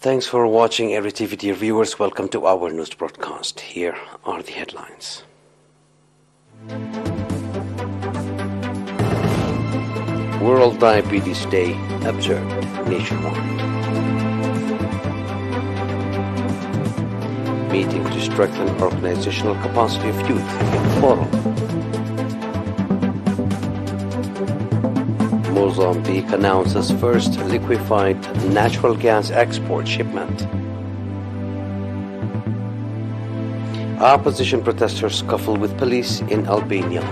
Thanks for watching, ERi-TV dear viewers. Welcome to our news broadcast. Here are the headlines. World Diabetes Day observed nationwide. Meeting to strengthen organizational capacity of youth in Foro. Mozambique announces first liquefied natural gas export shipment. Opposition protesters scuffle with police in Albania.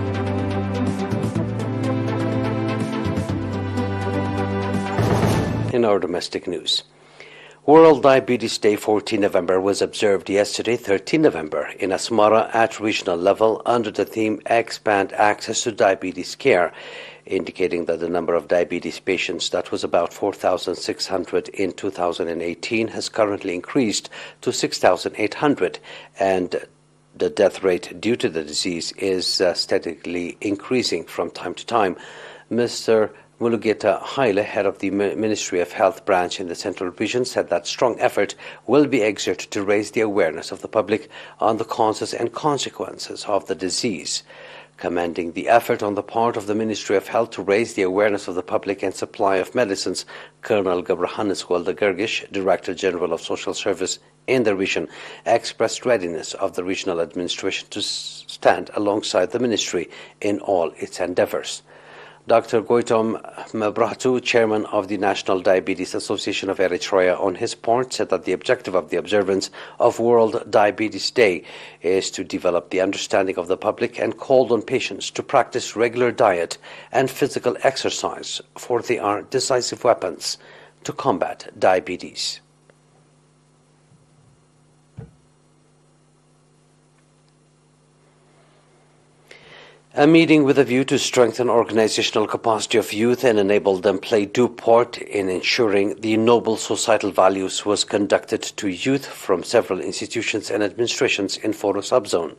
In our domestic news, World Diabetes Day 14 November was observed yesterday 13 November in Asmara at regional level under the theme Expand Access to Diabetes Care indicating that the number of diabetes patients that was about 4,600 in 2018 has currently increased to 6,800 and the death rate due to the disease is uh, steadily increasing from time to time. Mr. Mulugeta Haile, head of the Ministry of Health branch in the Central Region, said that strong effort will be exerted to raise the awareness of the public on the causes and consequences of the disease commending the effort on the part of the Ministry of Health to raise the awareness of the public and supply of medicines. Colonel Gabrahanis Gergish, Director General of Social Service in the region, expressed readiness of the regional administration to stand alongside the ministry in all its endeavors. Dr. Goitom Mabratu, chairman of the National Diabetes Association of Eritrea, on his part said that the objective of the observance of World Diabetes Day is to develop the understanding of the public and called on patients to practice regular diet and physical exercise, for they are decisive weapons to combat diabetes. A meeting with a view to strengthen organizational capacity of youth and enable them play due part in ensuring the noble societal values was conducted to youth from several institutions and administrations in Foro subzone.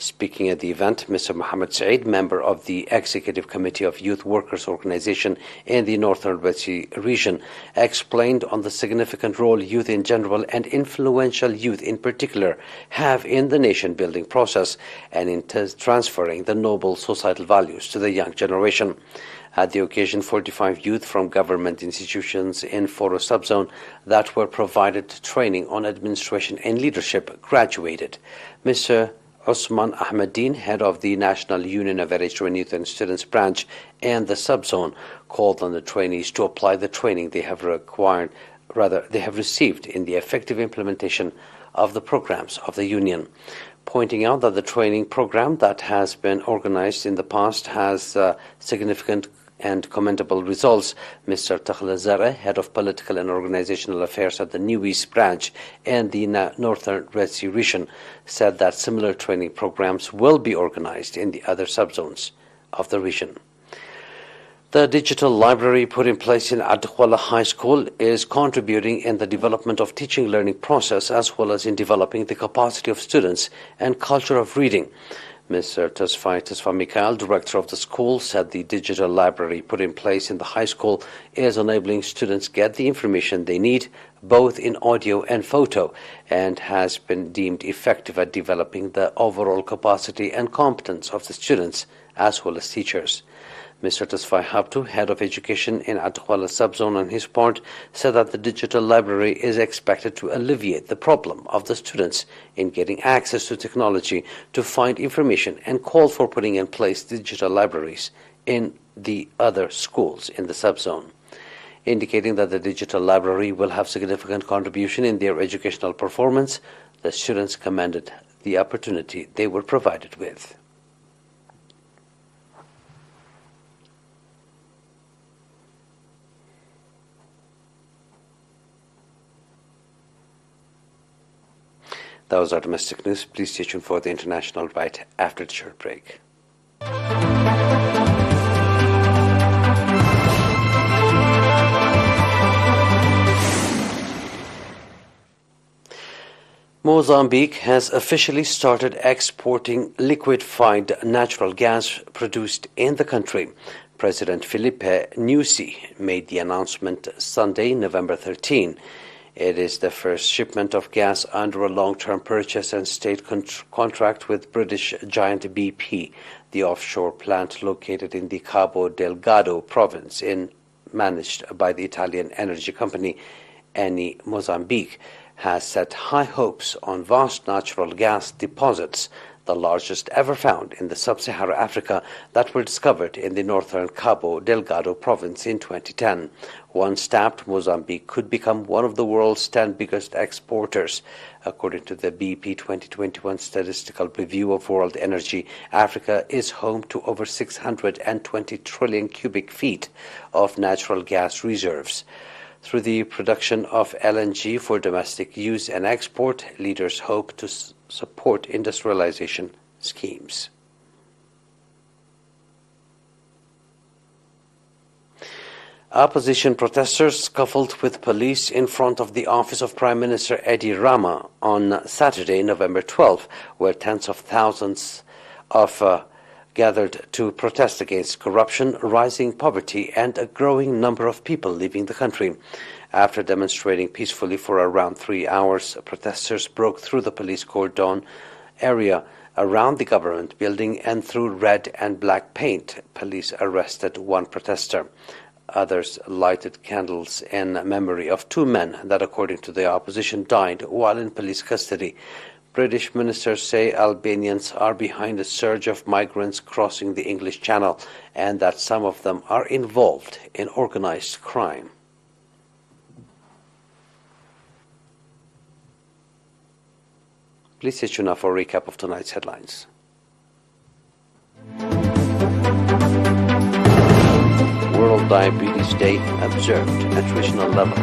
Speaking at the event, Mr. Mohammed Said, member of the Executive Committee of Youth Workers Organization in the Northern Sea region, explained on the significant role youth in general and influential youth in particular have in the nation building process and in transferring the noble societal values to the young generation. At the occasion, 45 youth from government institutions in Foro subzone that were provided training on administration and leadership graduated. Mr. Osman Ahmedin, head of the National Union of Eritrean Youth and Students branch and the subzone, called on the trainees to apply the training they have required, rather they have received in the effective implementation of the programs of the union pointing out that the training program that has been organized in the past has uh, significant and commendable results. Mr. Takhlazare, head of political and organizational affairs at the NUEYS branch and the Northern Red Sea region, said that similar training programs will be organized in the other subzones of the region. The digital library put in place in Adi Quala High School is contributing in the development of teaching learning process as well as in developing the capacity of students and culture of reading. Mr. Tasfai Tasfa Mikhail, director of the school, said the digital library put in place in the high school is enabling students get the information they need both in audio and photo and has been deemed effective at developing the overall capacity and competence of the students as well as teachers. Mr. Tasfai Habtu, head of education in Adi Quala subzone on his part, said that the digital library is expected to alleviate the problem of the students in getting access to technology to find information and called for putting in place digital libraries in the other schools in the subzone indicating that the digital library will have significant contribution in their educational performance, the students commended the opportunity they were provided with. That was our domestic news. Please stay tuned for the international right after the short break. Mozambique has officially started exporting liquefied natural gas produced in the country. President Filipe Nyusi made the announcement Sunday, November 13. It is the first shipment of gas under a long-term purchase and state con- contract with British giant BP. The offshore plant located in the Cabo Delgado province in managed by the Italian energy company Eni Mozambique has set high hopes on vast natural gas deposits the largest ever found in the sub-Saharan Africa that were discovered in the northern Cabo Delgado province in 2010. Once tapped, Mozambique could become one of the world's 10 biggest exporters. According to the BP 2021 statistical review of world energy, Africa is home to over 620 trillion cubic feet of natural gas reserves. Through the production of LNG for domestic use and export, leaders hope to support industrialization schemes. Opposition protesters scuffled with police in front of the office of Prime Minister Edi Rama on Saturday, November 12, where tens of thousands of uh, gathered to protest against corruption, rising poverty, and a growing number of people leaving the country. After demonstrating peacefully for around three hours, protesters broke through the police cordon area around the government building and threw red and black paint. Police arrested one protester. Others lighted candles in memory of two men that, according to the opposition, died while in police custody. British ministers say Albanians are behind a surge of migrants crossing the English Channel and that some of them are involved in organized crime. Please stay tuned now for a recap of tonight's headlines. World Diabetes Day observed at regional level.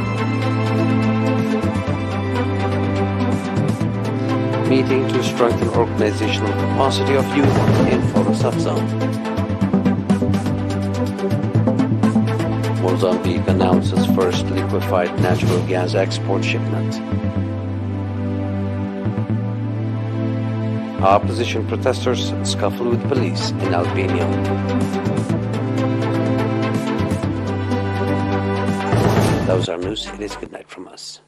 Meeting to strengthen organizational capacity of youth in Foro subzone. Mozambique announces first liquefied natural gas export shipment. Opposition protesters scuffle with police in Albania. Those are news. It is good night from us.